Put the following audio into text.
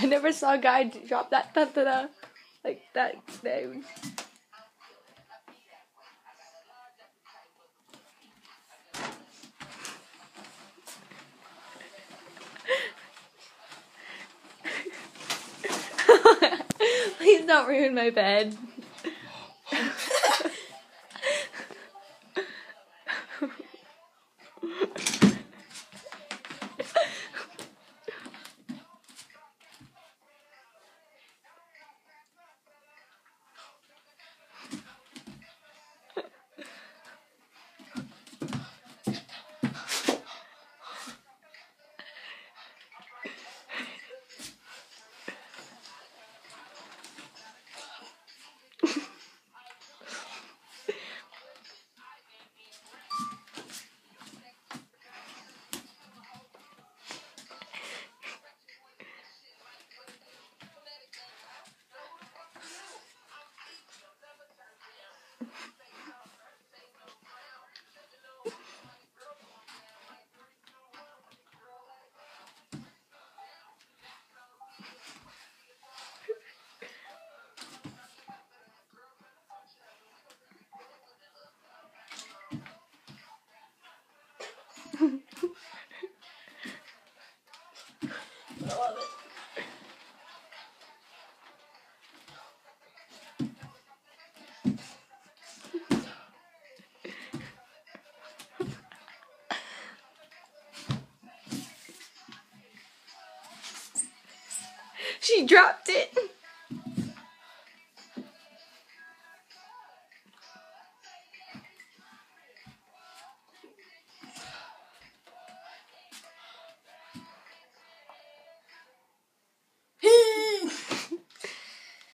I never saw a guy drop that da da da like that name. Please don't ruin my bed. She dropped it.